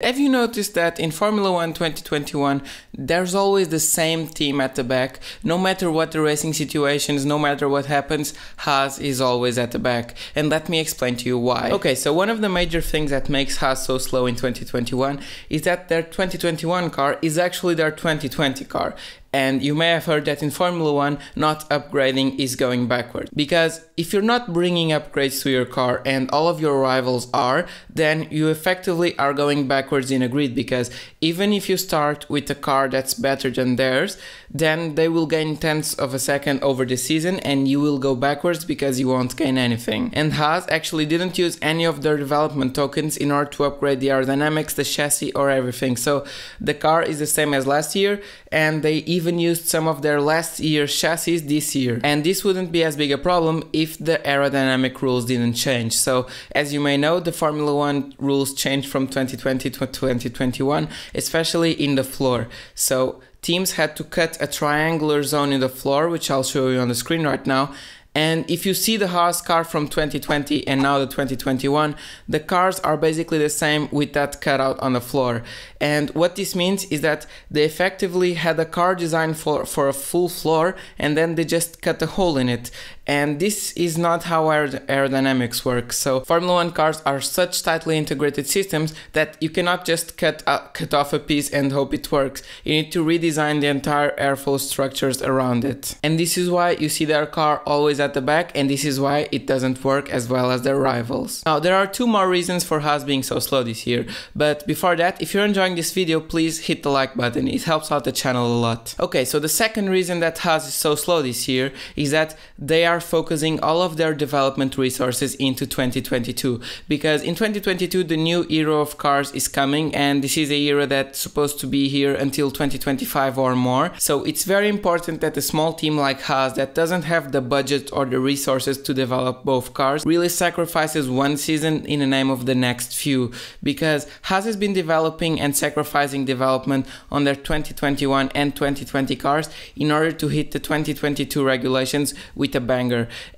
Have you noticed that in Formula 1 2021 there's always the same team at the back? No matter what the racing situations, no matter what happens, Haas is always at the back. And let me explain to you why. Okay, so one of the major things that makes Haas so slow in 2021 is that their 2021 car is actually their 2020 car. And you may have heard that in Formula 1, not upgrading is going backward. Because if you're not bringing upgrades to your car and all of your rivals are, then you effectively are going backwards in a grid. Because even if you start with a car that's better than theirs, then they will gain tenths of a second over the season and you will go backwards because you won't gain anything. And Haas actually didn't use any of their development tokens in order to upgrade the aerodynamics, the chassis, or everything. So the car is the same as last year and they even used some of their last year's chassis this year. And this wouldn't be as big a problem if the aerodynamic rules didn't change. So, as you may know, the Formula One rules changed from 2020 to 2021, especially in the floor. So, teams had to cut a triangular zone in the floor, which I'll show you on the screen right now, and if you see the Haas car from 2020 and now the 2021, the cars are basically the same with that cutout on the floor. And what this means is that they effectively had a car designed for, for a full floor and then they just cut a hole in it. And this is not how aerodynamics works. So Formula One cars are such tightly integrated systems that you cannot just cut cut off a piece and hope it works. You need to redesign the entire airflow structures around it. And this is why you see their car always at the back, and this is why it doesn't work as well as their rivals. Now there are two more reasons for Haas being so slow this year. But before that, if you're enjoying this video, please hit the like button. It helps out the channel a lot. Okay, so the second reason that Haas is so slow this year is that they are are focusing all of their development resources into 2022 because in 2022 the new era of cars is coming and this is a era that's supposed to be here until 2025 or more. So it's very important that a small team like Haas that doesn't have the budget or the resources to develop both cars really sacrifices one season in the name of the next few because Haas has been developing and sacrificing development on their 2021 and 2020 cars in order to hit the 2022 regulations with a bang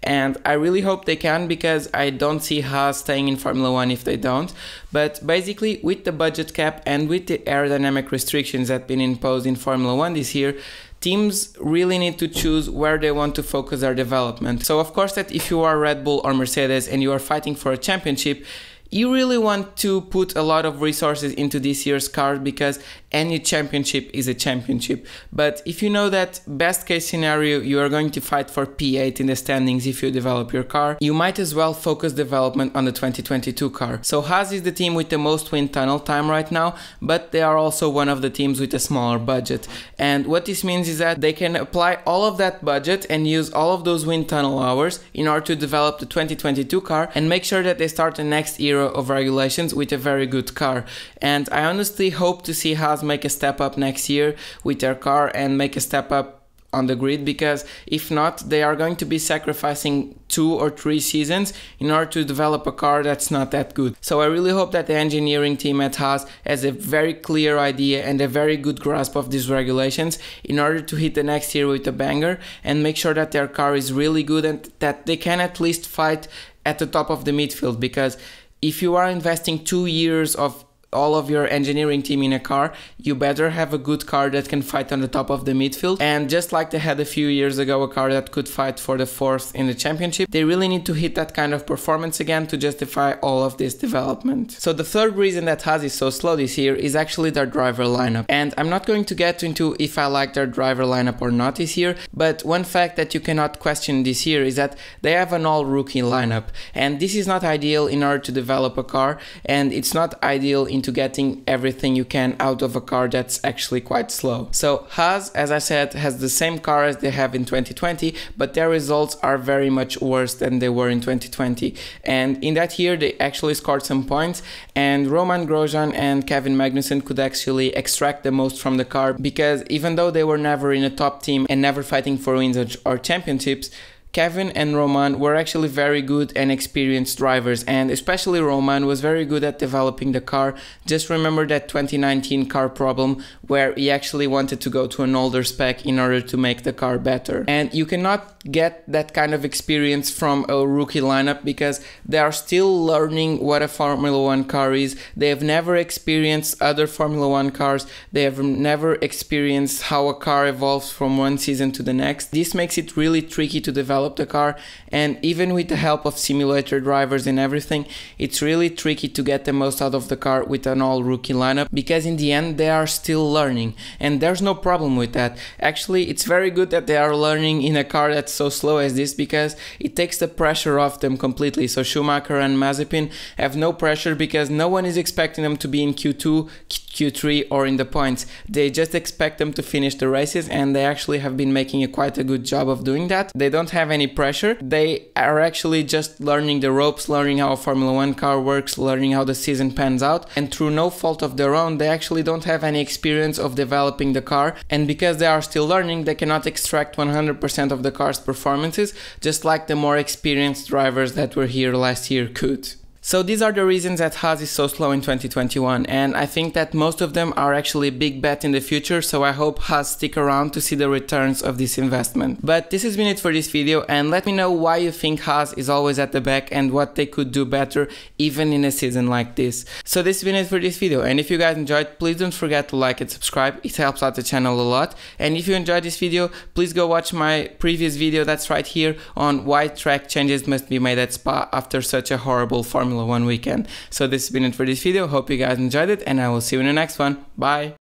And I really hope they can because I don't see Haas staying in Formula One if they don't. But basically, with the budget cap and with the aerodynamic restrictions that have been imposed in Formula One this year, teams really need to choose where they want to focus their development. So, of course, that if you are Red Bull or Mercedes and you are fighting for a championship, you really want to put a lot of resources into this year's card because any championship is a championship. But if you know that best case scenario you are going to fight for P8 in the standings if you develop your car, you might as well focus development on the 2022 car. So Haas is the team with the most wind tunnel time right now, but they are also one of the teams with a smaller budget. And what this means is that they can apply all of that budget and use all of those wind tunnel hours in order to develop the 2022 car and make sure that they start the next era of regulations with a very good car. And I honestly hope to see Haas make a step up next year with their car and make a step up on the grid because if not they are going to be sacrificing two or three seasons in order to develop a car that's not that good so i really hope that the engineering team at haas has a very clear idea and a very good grasp of these regulations in order to hit the next year with a banger and make sure that their car is really good and that they can at least fight at the top of the midfield because if you are investing two years of all of your engineering team in a car, you better have a good car that can fight on the top of the midfield. And just like they had a few years ago, a car that could fight for the fourth in the championship, they really need to hit that kind of performance again to justify all of this development. So the third reason that Haas is so slow this year is actually their driver lineup. And I'm not going to get into if I like their driver lineup or not this year, but one fact that you cannot question this year is that they have an all rookie lineup. And this is not ideal in order to develop a car, and it's not ideal in into getting everything you can out of a car that's actually quite slow. So Haas, as I said, has the same car as they have in 2020, but their results are very much worse than they were in 2020. And in that year, they actually scored some points, and Romain Grosjean and Kevin Magnussen could actually extract the most from the car because even though they were never in a top team and never fighting for wins or championships, Kevin and Romain were actually very good and experienced drivers, and especially Romain was very good at developing the car. Just remember that 2019 car problem where he actually wanted to go to an older spec in order to make the car better. And you cannot get that kind of experience from a rookie lineup because they are still learning what a Formula One car is. They have never experienced other Formula One cars, they have never experienced how a car evolves from one season to the next. This makes it really tricky to develop develop the car and even with the help of simulator drivers and everything it's really tricky to get the most out of the car with an all rookie lineup because in the end they are still learning and there's no problem with that. Actually it's very good that they are learning in a car that's so slow as this because it takes the pressure off them completely. So Schumacher and Mazepin have no pressure because no one is expecting them to be in Q2 Q3 or in the points. They just expect them to finish the races and they actually have been making a quite a good job of doing that. They don't have have any pressure. They are actually just learning the ropes, learning how a Formula One car works, learning how the season pans out. And through no fault of their own, they actually don't have any experience of developing the car. And because they are still learning, they cannot extract 100% of the car's performances, just like the more experienced drivers that were here last year could. So these are the reasons that Haas is so slow in 2021 and I think that most of them are actually a big bet in the future so I hope Haas stick around to see the returns of this investment. But this has been it for this video and let me know why you think Haas is always at the back and what they could do better even in a season like this. So this has been it for this video and if you guys enjoyed please don't forget to like and subscribe, it helps out the channel a lot and if you enjoyed this video please go watch my previous video that's right here on why track changes must be made at Spa after such a horrible Formula Formula One weekend. So this has been it for this video. Hope you guys enjoyed it and I will see you in the next one. Bye.